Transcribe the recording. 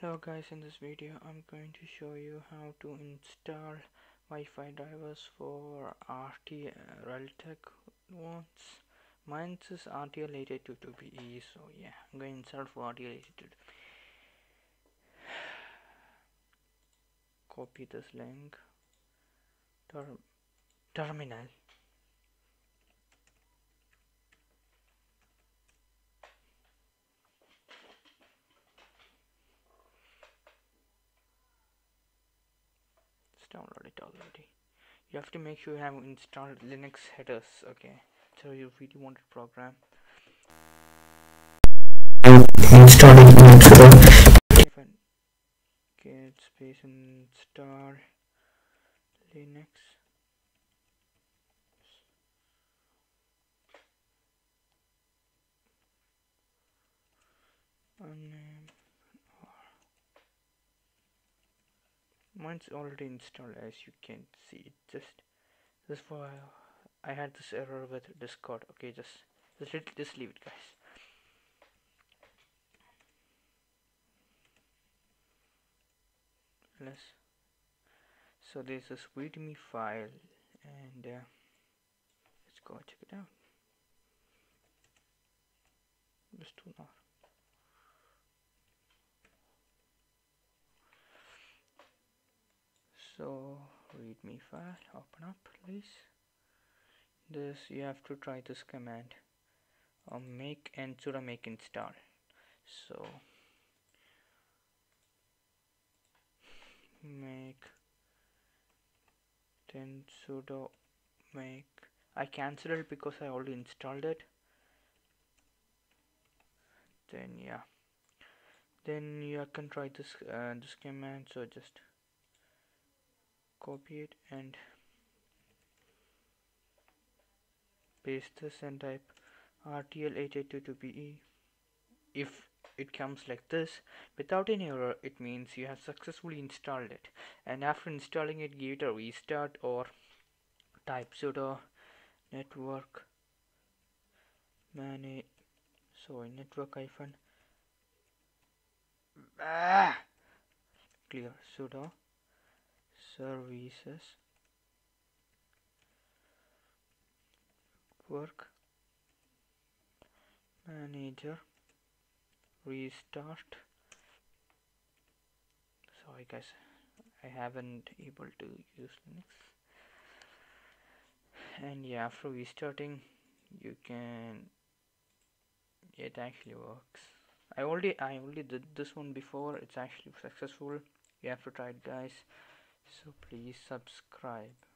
Hello guys, in this video I'm going to show you how to install Wi-Fi drivers for RT Realtek ones. Mine is RTL8822BE, so yeah, I'm going to install for RTL882. Copy this link. Ter terminal. Download it already. You have to make sure you have installed linux headers okay? So you really wanted program. Installing get space install linux. And mine's already installed as you can see it just this why I had this error with discord. Okay just just, just leave it guys. Let's so there's this readme file and uh, let's go check it out. Just do not so readme file open up please. This you have to try this command. Um, make and sudo make install so make then sudo make. I cancelled it because I already installed it. Then yeah. Then you can try this uh, this command. So just copy it and paste this and type RTL8822BE if it comes like this without any error it means you have successfully installed it. And after installing it give it a restart or type sudo network manage network hyphen ah, clear sudo services work manager restart. Sorry guys I haven't able to use Linux. And yeah after restarting you can it actually works. I already I already did this one before. It's actually successful. You have to try it guys so please subscribe